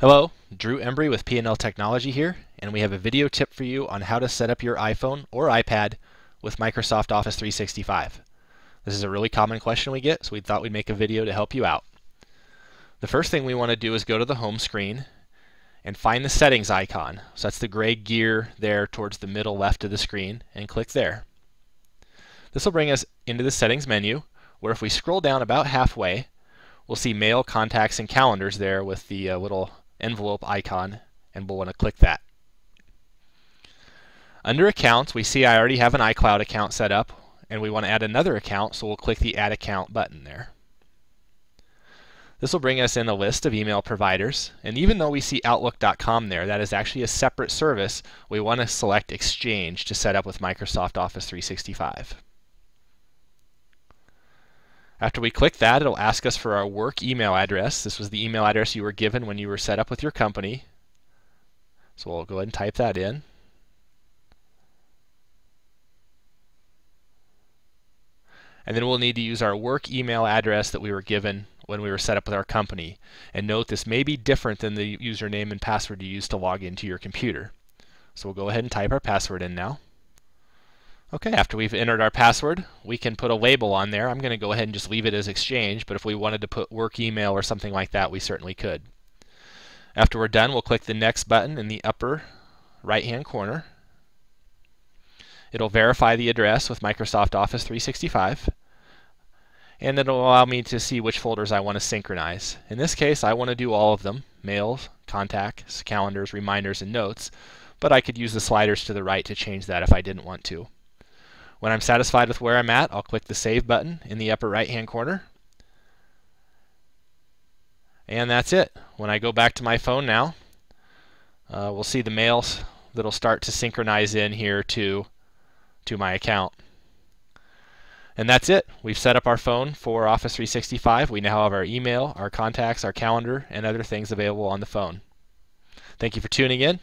Hello, Drew Embry with P&L Technology here, and we have a video tip for you on how to set up your iPhone or iPad with Microsoft Office 365. This is a really common question we get, so we thought we'd make a video to help you out. The first thing we want to do is go to the home screen and find the settings icon. So that's the gray gear there towards the middle left of the screen, and click there. This will bring us into the settings menu, where if we scroll down about halfway, we'll see mail, contacts, and calendars there with the uh, little envelope icon and we'll want to click that. Under accounts we see I already have an iCloud account set up and we want to add another account so we'll click the add account button there. This will bring us in a list of email providers and even though we see Outlook.com there that is actually a separate service we want to select Exchange to set up with Microsoft Office 365. After we click that, it'll ask us for our work email address. This was the email address you were given when you were set up with your company. So we'll go ahead and type that in. And then we'll need to use our work email address that we were given when we were set up with our company. And note this may be different than the username and password you used to log into your computer. So we'll go ahead and type our password in now. Okay, after we've entered our password, we can put a label on there. I'm going to go ahead and just leave it as Exchange, but if we wanted to put work email or something like that, we certainly could. After we're done, we'll click the Next button in the upper right-hand corner. It'll verify the address with Microsoft Office 365, and it'll allow me to see which folders I want to synchronize. In this case, I want to do all of them, mails, contacts, calendars, reminders, and notes, but I could use the sliders to the right to change that if I didn't want to. When I'm satisfied with where I'm at, I'll click the Save button in the upper right hand corner. And that's it. When I go back to my phone now, uh, we'll see the mails that'll start to synchronize in here to, to my account. And that's it. We've set up our phone for Office 365. We now have our email, our contacts, our calendar, and other things available on the phone. Thank you for tuning in.